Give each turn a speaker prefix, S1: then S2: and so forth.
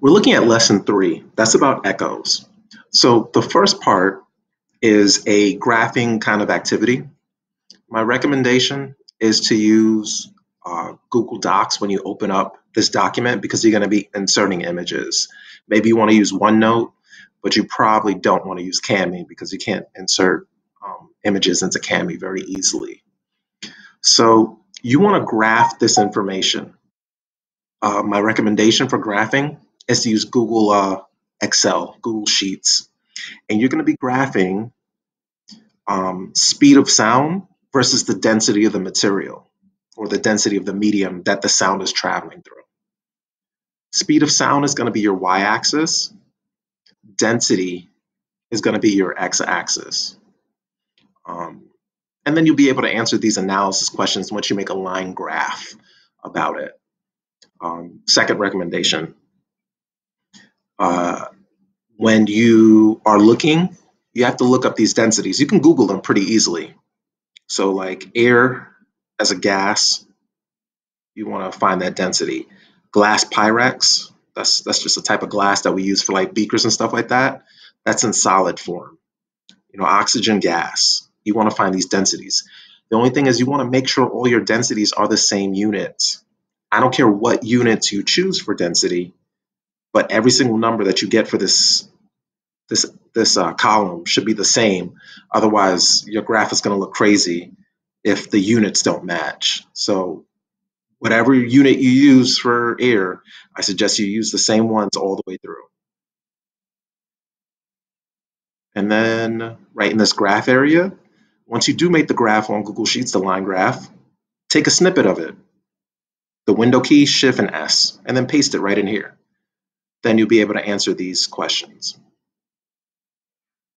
S1: We're looking at lesson three. That's about echoes. So the first part is a graphing kind of activity. My recommendation is to use uh, Google Docs when you open up this document because you're going to be inserting images. Maybe you want to use OneNote, but you probably don't want to use Kami because you can't insert um, images into Kami very easily. So you want to graph this information. Uh, my recommendation for graphing is to use Google uh, Excel, Google Sheets. And you're going to be graphing um, speed of sound versus the density of the material or the density of the medium that the sound is traveling through. Speed of sound is going to be your y-axis. Density is going to be your x-axis. Um, and then you'll be able to answer these analysis questions once you make a line graph about it. Um, second recommendation, uh, when you are looking, you have to look up these densities. You can Google them pretty easily. So like air as a gas, you want to find that density. Glass Pyrex, that's that's just a type of glass that we use for like beakers and stuff like that. That's in solid form. You know, oxygen gas. You want to find these densities. The only thing is you want to make sure all your densities are the same units. I don't care what units you choose for density, but every single number that you get for this this this uh, column should be the same. Otherwise, your graph is going to look crazy if the units don't match. So whatever unit you use for air, I suggest you use the same ones all the way through. And then right in this graph area, once you do make the graph on Google Sheets, the line graph, take a snippet of it, the window key, Shift and S, and then paste it right in here then you'll be able to answer these questions.